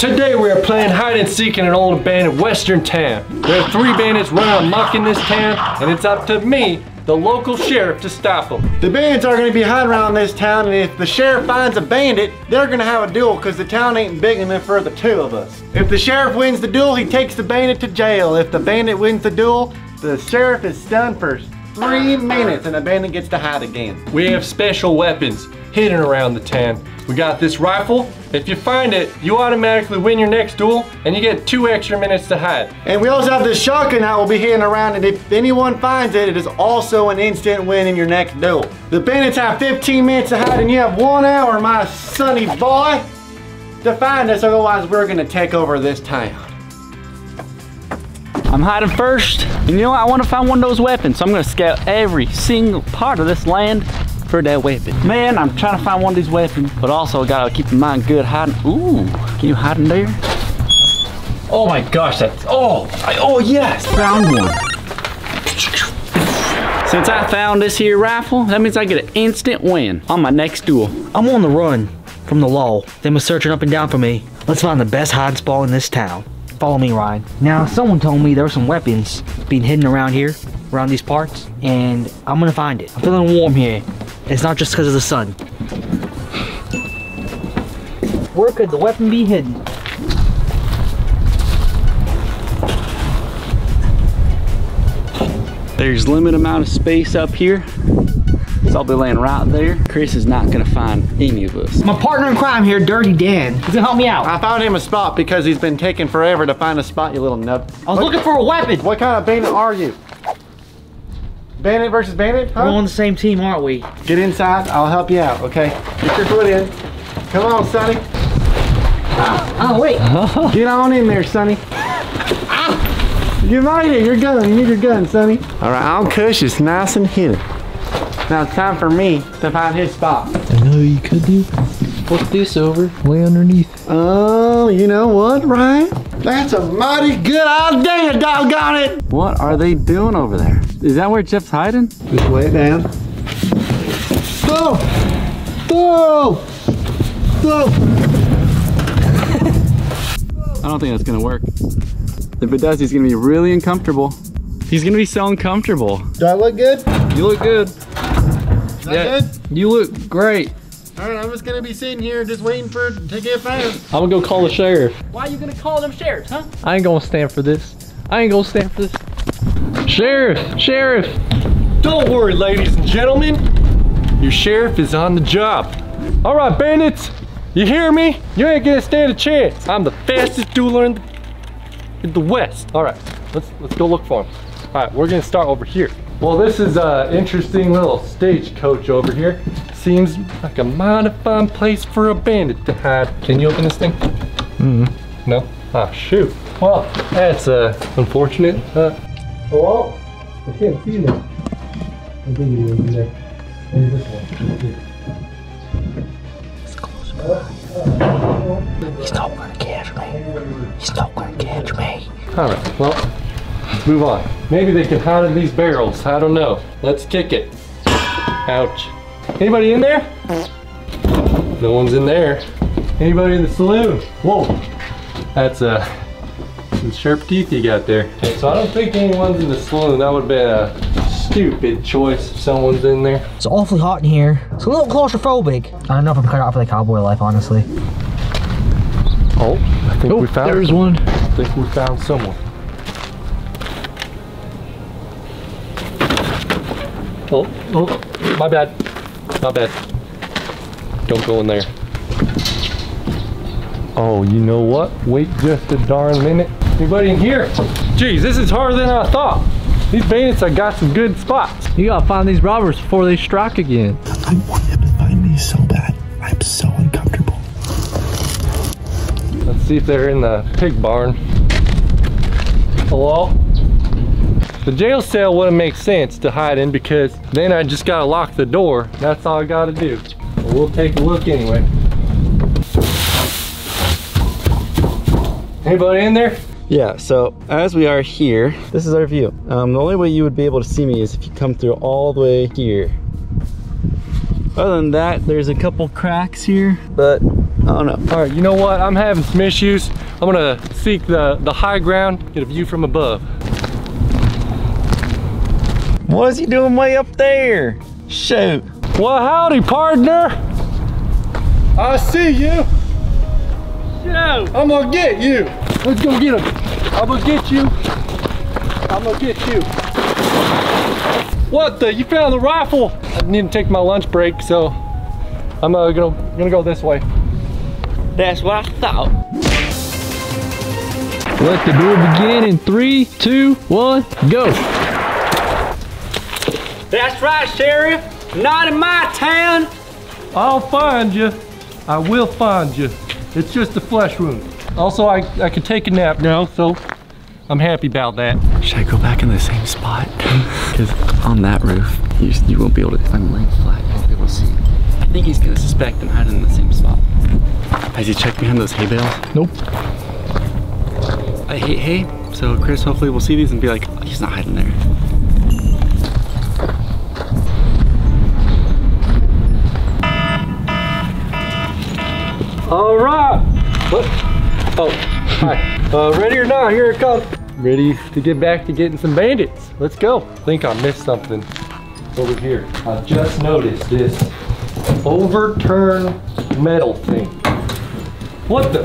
Today we are playing hide and seek in an old abandoned western town. There are three bandits running amok in this town, and it's up to me, the local sheriff, to stop them. The bandits are gonna be hiding around this town, and if the sheriff finds a bandit, they're gonna have a duel because the town ain't big enough for the two of us. If the sheriff wins the duel, he takes the bandit to jail. If the bandit wins the duel, the sheriff is stunned for three minutes, and the bandit gets to hide again. We have special weapons hidden around the town. We got this rifle. If you find it, you automatically win your next duel, and you get two extra minutes to hide. And we also have this shotgun that will be hidden around, and if anyone finds it, it is also an instant win in your next duel. The bandits have 15 minutes to hide, and you have one hour, my sonny boy, to find us, otherwise we're gonna take over this town. I'm hiding first. And you know what? I want to find one of those weapons. So I'm going to scout every single part of this land for that weapon. Man, I'm trying to find one of these weapons, but also got to keep in mind good hiding. Ooh, can you hide in there? Oh my gosh, that's, oh, I, oh yes. Found one. Since I found this here rifle, that means I get an instant win on my next duel. I'm on the run from the law. Them are searching up and down for me. Let's find the best hiding spot in this town. Follow me, Ryan. Now, someone told me there were some weapons being hidden around here, around these parts, and I'm gonna find it. I'm feeling warm here. It's not just because of the sun. Where could the weapon be hidden? There's limited amount of space up here. So I'll be laying right there. Chris is not gonna find any of us. My partner in crime here, Dirty Dan. He's gonna help me out. I found him a spot because he's been taking forever to find a spot, you little nub. I was looking for a weapon. What kind of bandit are you? Bandit versus bandit? Huh? We're on the same team, aren't we? Get inside, I'll help you out, okay? Get your foot in. Come on, Sonny. Ah, oh, wait. Get on in there, Sonny. You made it, your gun. You need your gun, Sonny. All right, I'll cush it's nice and hidden. Now it's time for me to find his spot. I know you could do. Flip this over, Way underneath. Oh, you know what, Ryan? That's a mighty good idea, doggone it. What are they doing over there? Is that where Jeff's hiding? Just lay it down. Go! Go! Go! I don't think that's gonna work. If it does, he's gonna be really uncomfortable. He's gonna be so uncomfortable. Do I look good? You look good. Is that Yeah. good? You look great. All right, I'm just gonna be sitting here just waiting for it to get found. I'm gonna go call the sheriff. Why are you gonna call them sheriffs, huh? I ain't gonna stand for this. I ain't gonna stand for this. Sheriff! Sheriff! Don't worry, ladies and gentlemen. Your sheriff is on the job. All right, bandits. You hear me? You ain't gonna stand a chance. I'm the fastest dueler in the, in the West. All right, let's let's go look for him. All right, we're gonna start over here. Well, this is a interesting little stagecoach over here. Seems like a mighty fine place for a bandit to hide. Can you open this thing? Mm-hmm. No? Ah, shoot. Well, that's uh, unfortunate. Uh, hello? I can't see them. I think it will be there. Maybe this one. He's not gonna catch me. He's not gonna catch me. All right, well, let's move on. Maybe they can hide in these barrels. I don't know. Let's kick it. Ouch. Anybody in there? No one's in there. Anybody in the saloon? Whoa. That's uh, some sharp teeth you got there. Okay, so I don't think anyone's in the saloon. That would have been a stupid choice if someone's in there. It's awfully hot in here. It's a little claustrophobic. I don't know if I'm cut out for the cowboy life, honestly. Oh, I think we oh, found There's one. I think we found someone. Oh, oh, my bad. My bad. Don't go in there. Oh, you know what? Wait just a darn minute. Anybody in here? Geez, this is harder than I thought. These bandits have got some good spots. You gotta find these robbers before they strike again. I want him to find me so bad. I'm so uncomfortable. Let's see if they're in the pig barn. Hello? The jail cell wouldn't make sense to hide in because then I just gotta lock the door. That's all I gotta do. But we'll take a look anyway. Anybody in there? Yeah, so as we are here, this is our view. Um, the only way you would be able to see me is if you come through all the way here. Other than that, there's a couple cracks here, but I don't know. All right, you know what? I'm having some issues. I'm gonna seek the, the high ground, get a view from above. What is he doing way up there? Shoot. Well, howdy, partner. I see you. Shoot. I'm gonna get you. Let's go get him. I'm gonna get you. I'm gonna get you. What the? You found the rifle? I need to take my lunch break, so I'm uh, gonna gonna go this way. That's what I thought. Let the duel begin in three, two, one, go. That's right, Sheriff. Not in my town. I'll find you. I will find you. It's just a flesh wound. Also, I, I can take a nap now, so I'm happy about that. Should I go back in the same spot? Because on that roof, you, you won't be able to, I'm laying flat, you won't be able to see. I think he's gonna suspect I'm hiding in the same spot. Has he checked behind those hay bales? Nope. I hate hay, so Chris hopefully will see these and be like, "Oh, he's not hiding there. All right. What? Oh, hi. Uh, ready or not, here it comes. Ready to get back to getting some bandits. Let's go. I think I missed something over here. I just noticed this overturned metal thing. What the?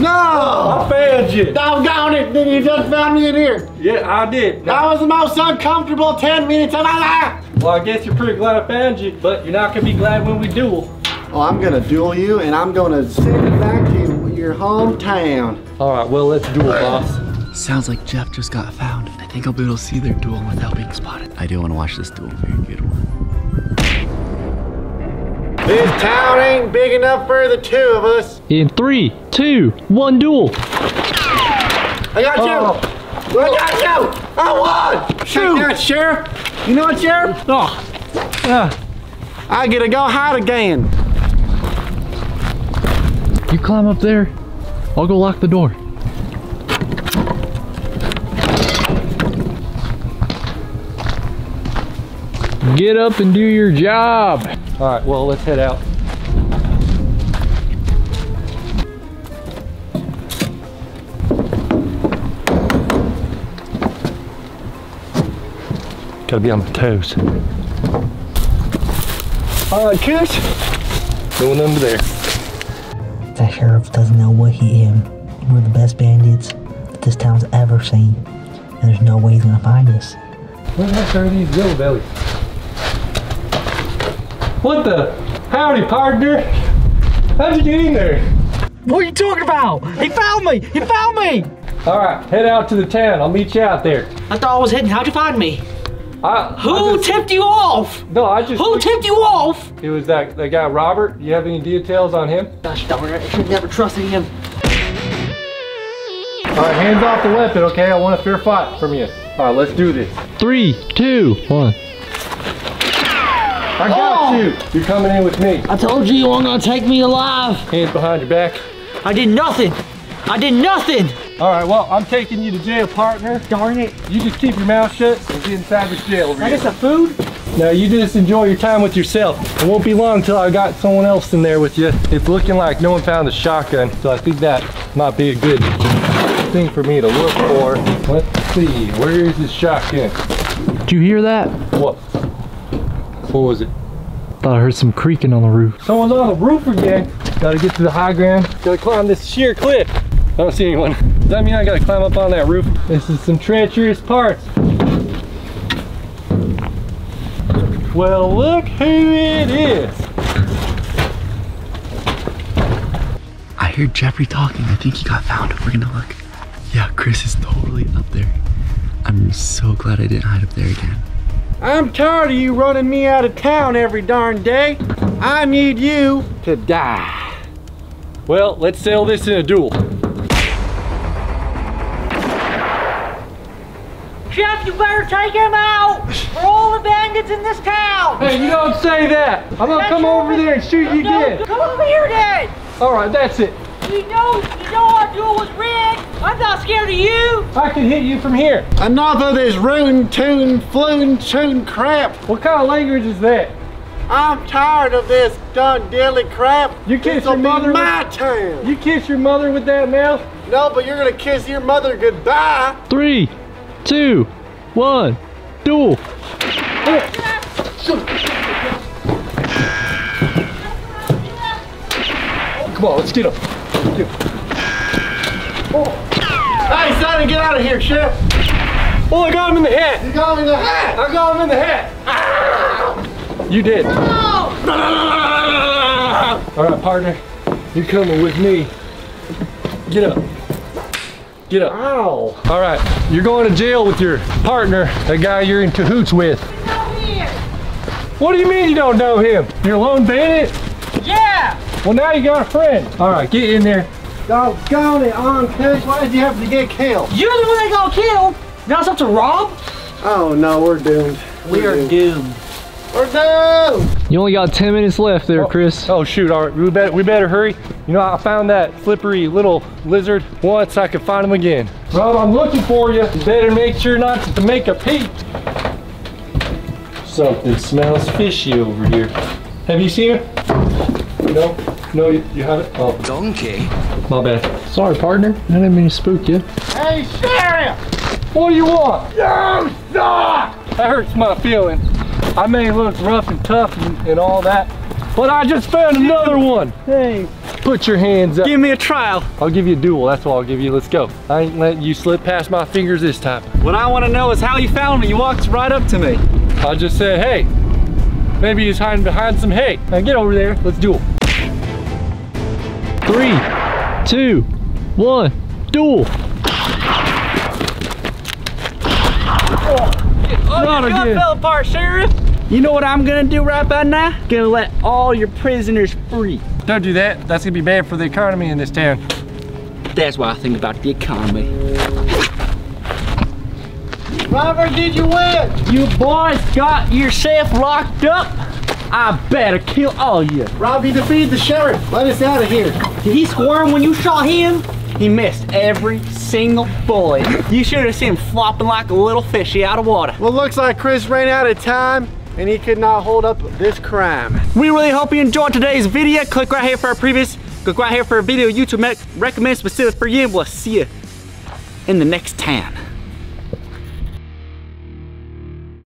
No! I found you. Doggone it! Did you just found me in here? Yeah, I did. That was the most uncomfortable 10 minutes of my life! Well, I guess you're pretty glad I found you, but you're not gonna be glad when we duel. Oh, I'm gonna duel you and I'm gonna send it back to your hometown. All right, well, let's duel, boss. Sounds like Jeff just got found. I think I'll be able to see their duel without being spotted. I do want to watch this duel. Very good one. This town ain't big enough for the two of us. In three, two, one, duel. I got you! Oh. I got you! I won! Shoot. Take that, Sheriff. You know what, Sheriff? Oh, yeah. I get to go hide again. You climb up there. I'll go lock the door. Get up and do your job. All right, well, let's head out. Gotta be on my toes. All right, kids. Going under there. That sheriff doesn't know what he am. We're the best bandits that this town's ever seen. And there's no way he's gonna find us. Where the heck are these yellow bellies? What the? Howdy, partner. How'd you get in there? What are you talking about? He found me! He found me! All right, head out to the town. I'll meet you out there. I thought I was hidden. How'd you find me? I, Who I just- tipped you off? No, I just. Who tipped you off? It was that, that guy Robert. You have any details on him? Gosh darn it, I should never trusted him. All right, hands off the weapon, okay? I want a fair fight from you. All right, let's do this. Three, two, one. I got oh! you. You're coming in with me. I told you you weren't gonna take me alive. Hands behind your back. I did nothing. I did nothing. All right, well, I'm taking you to jail, partner. Darn it. You just keep your mouth shut and get inside this jail over I here. get some food? Now, you just enjoy your time with yourself. It won't be long till I got someone else in there with you. It's looking like no one found the shotgun, so I think that might be a good thing for me to look for. Let's see, where is this shotgun? Did you hear that? What? What was it? Thought I heard some creaking on the roof. Someone's on the roof again. Gotta get to the high ground. Gotta climb this sheer cliff. I don't see anyone. Does that mean I gotta climb up on that roof? This is some treacherous parts. Well, look who it is. I hear Jeffrey talking. I think he got found. We're gonna look. Yeah, Chris is totally up there. I'm so glad I didn't hide up there again. I'm tired of you running me out of town every darn day. I need you to die. Well, let's settle this in a duel. You better take him out for all the bandits in this town. Hey, you don't say that. I'm gonna come over there and shoot you No, again. come over here then. All right, that's it. You know, you know our duel was rigged. I'm not scared of you. I can hit you from here. Enough of this rune tune, floon tune crap. What kind of language is that? I'm tired of this done dilly crap. You kiss This'll your be mother my turn. You kiss your mother with that mouth? No, but you're gonna kiss your mother goodbye. Three, two, one, duel. Come on, let's get him. Hey, Sonny, get out of here, Sheriff. Oh, I got him in the hat. You got him in the hat. I got him in the hat. You did. All right, partner. You coming with me. Get up. Get up. Ow. All right, you're going to jail with your partner, that guy you're in cahoots with. What do you mean you don't know him? You're a lone bandit? Yeah! Well, now you got a friend. All right, get in there. Doggone it, on Kush. Why did you have to get killed? You're the one that got killed! Now it's up to Rob? Oh no, we're doomed. We are doomed. We're doomed. You only got 10 minutes left there, oh, Chris. Oh shoot! All right, we better we better hurry. You know, I found that slippery little lizard once. I could find him again. Rob, I'm looking for you. You better make sure not to make a peep. Something smells fishy over here. Have you seen it? No, no, you, you haven't. Oh, donkey. My bad. Sorry, partner. I didn't mean to spook you. Hey, Sheriff. What do you want? You suck! That hurts my feelings. I may look rough and tough and, and all that, but I just found another one. Hey. Put your hands up. Give me a trial. I'll give you a duel. That's what I'll give you. Let's go. I ain't letting you slip past my fingers this time. What I want to know is how you found me. You walked right up to me. I just said, hey, maybe he's hiding behind some hay. Now get over there. Let's duel. Three, two, one, duel. Oh, Not again. again. fell apart, Sheriff. You know what I'm gonna do right about now? Gonna let all your prisoners free. Don't do that. That's gonna be bad for the economy in this town. That's why I think about the economy. Robert, did you win? You boys got yourself locked up. I better kill all of you. Rob, you defeated the sheriff. Let us out of here. Did he squirm when you shot him? He missed every single bullet. You should have seen him flopping like a little fishy out of water. Well, looks like Chris ran out of time and he could not hold up this crime. We really hope you enjoyed today's video. Click right here for our previous. Click right here for a video YouTube rec- recommends specific for you. And we'll see you in the next town.